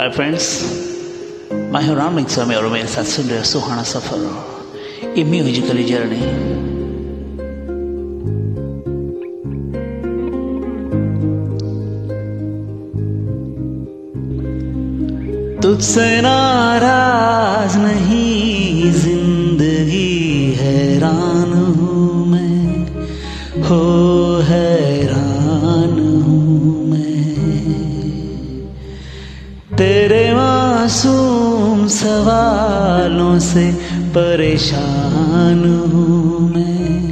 Hi friends मैं हूँ राम स्वामी और मेरे साथ सुन रहे सुहाना सफ़र ये म्यूजिकली जर्नी तुझसे नाराज़ नहीं, ज़िंदगी हैरान हूँ मैं। हो हैरान तेरे मासूम सवालों से परेशान हूँ मैं।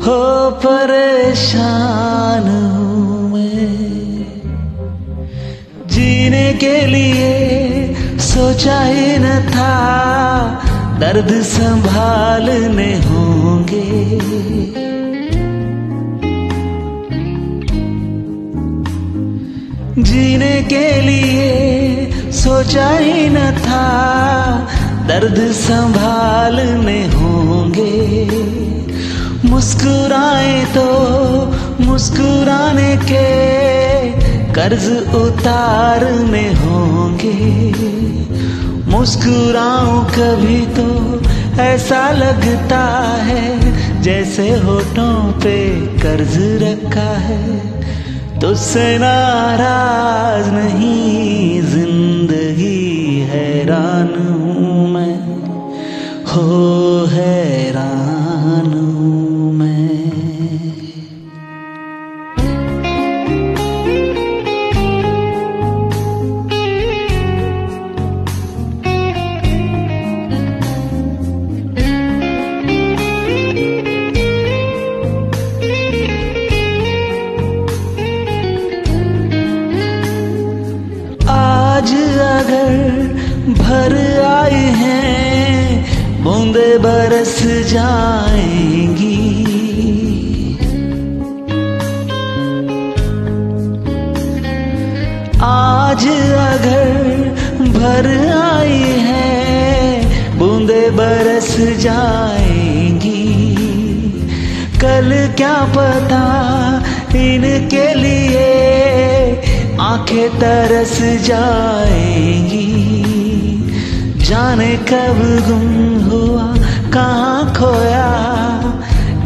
हो, परेशान हूँ मैं। जीने के लिए सोचा ही न था, दर्द संभालने होंगे। जीने के लिए सोचा ही न था, दर्द संभालने होंगे। मुस्कुराए तो मुस्कुराने के कर्ज उतारने होंगे। मुस्कुराऊं कभी तो ऐसा लगता है, जैसे होठों पे कर्ज रखा है। तुझसे नाराज़ नहीं ज़िंदगी हैरान हूँ मैं। हो हैरान आज अगर भर आए हैं, बूंदे बरस जाएँगी। आज अगर भर आई है, बूंदे बरस जाएँगी। कल क्या पता इनके लिए आँखें तरस जाएँगी। जाने कब गुम हुआ, कहाँ खोया।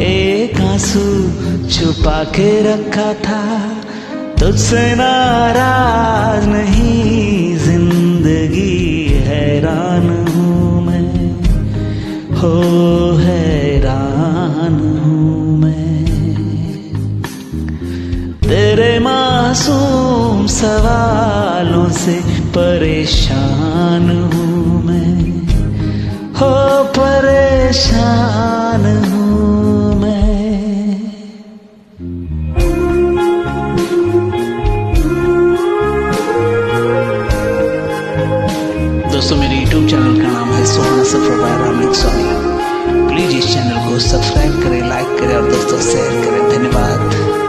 एक आँसू छुपा के रखा था। तुझसे नाराज़ नहीं, ज़िंदगी हैरान हूँ मैं। हो हैरान हूँ मैं। तेरे मासूम सवालों से परेशान हूँ मैं। हो, परेशान दोस्तों, मेरे YouTube चैनल का नाम है स्वामी। प्लीज़ इस चैनल को सब्सक्राइब करें लाइक करें और दोस्तों शेयर करें। धन्यवाद।